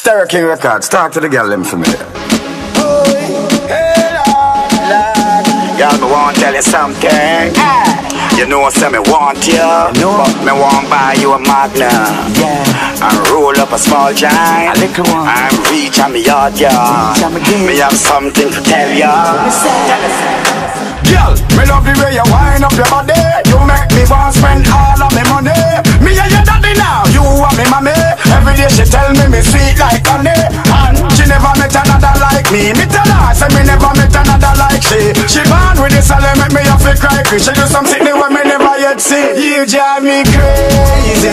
Stereo King Records, talk to the girl them for me. Girl, me want tell you something. You know, say me want you, but me want buy you a Magnum. Yeah. And roll up a small giant. A little one. I'm reach on me yard, yeah. Me. Me have something to tell ya. Girl, me love the way you wind up your body. Me. Me tell her say me never met another like she. She born with this, and make me have to cry. She do something when me never yet see. You drive me crazy,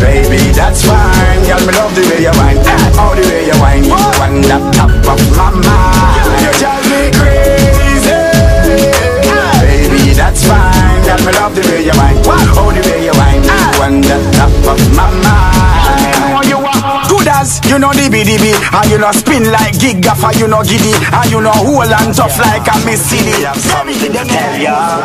baby. That's fine, girl. Me love the way you wind, oh the way you wind. You on the top of my mind. You drive me crazy, baby. That's fine, girl. Me love the way you wind, oh the way you wind. You on the top of my mind. You know the BDB And you know spin like gig and you know giddy And you know hold and tough like a Miss City Me have something to tell ya.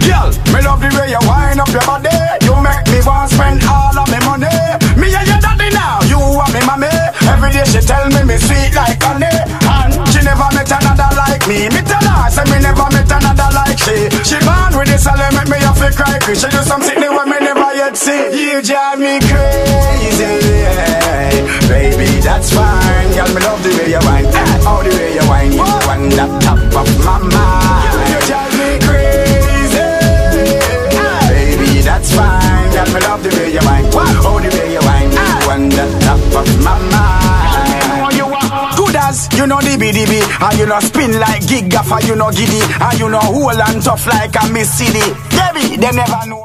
Girl, me love the way you wind up your body. You make me want spend all of me money. Me and your daddy now, you and me mommy. Every day she tell me me sweet like honey. And she never met another like me. Me tell her, say me never met another like she. She born with this, and make me have to cry. She do something new when me never yet see. You drive me crazy, that's fine. Girl, me love the way you whine, oh the way you whine. You on the top of my mind. You drive me crazy, baby, that's fine. Girl, me love the way you whine, oh the way you whine. You ah. on the top of my mind. Good as you know the BDB And you know spin like gig and you know giddy. And you know hold and tough like a Miss City Baby, they never know